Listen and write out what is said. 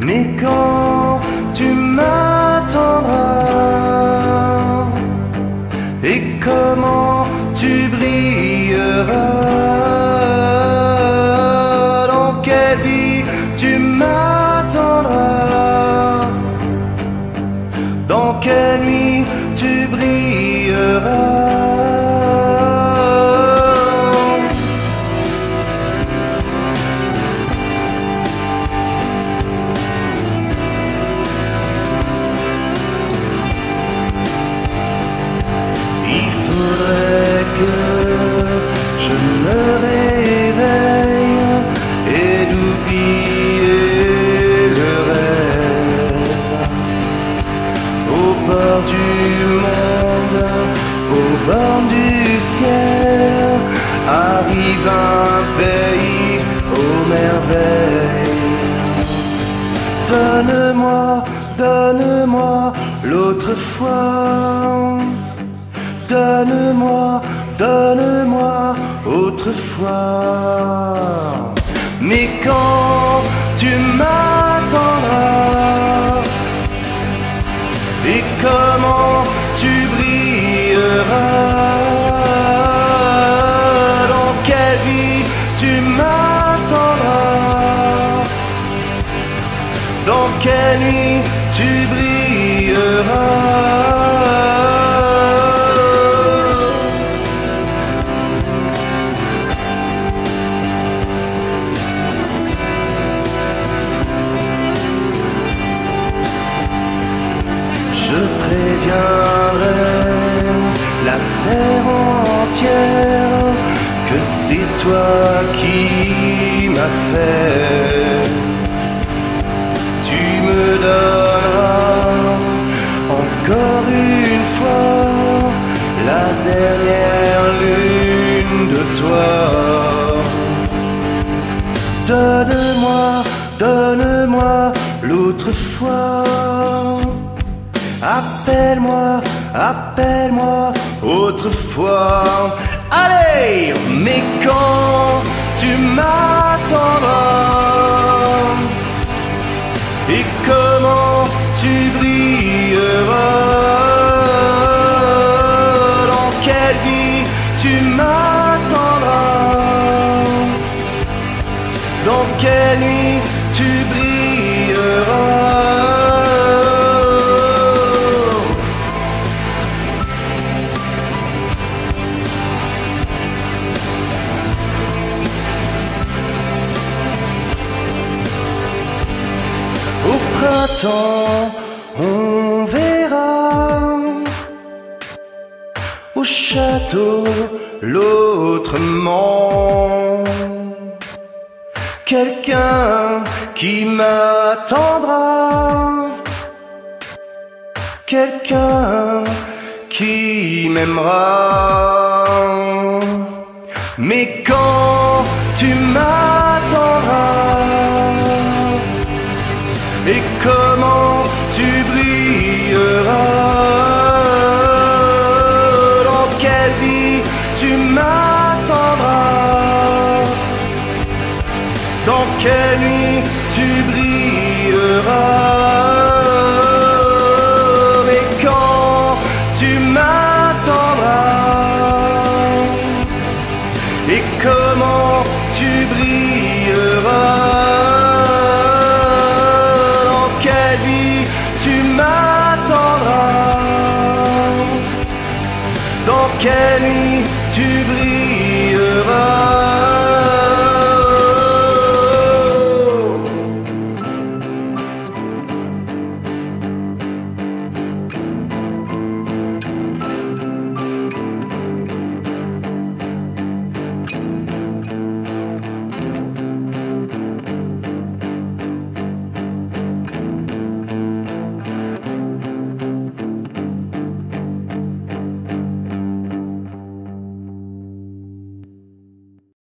Mais quand tu m'attendras et comment tu brilleras d'oublier le rêve. Au bord du monde, au bord du ciel, arrive un pays aux merveilles. Donne-moi, donne-moi l'autre fois. Donne-moi, donne-moi autrefois. Mais quand tu m'attendras. Et comment tu brilleras, dans quelle vie tu m'attendras, dans quelle nuit tu brilleras? C'est toi qui m'as fait. Tu me donneras encore une fois la dernière lune de toi. Donne-moi, donne-moi l'autre fois. Appelle-moi, appelle-moi autrefois. Allez, mais quand tu m'attendras et comment tu brilleras, dans quelle vie tu m'attendras, dans quelle nuit On verra au château l'autrement. Quelqu'un qui m'attendra, quelqu'un qui m'aimera. Mais quand tu m'attendras, quelle nuit tu brilleras. Et quand tu m'attendras. Et comment tu brilleras. Dans quelle vie tu m'attendras. Dans quelle nuit tu brilleras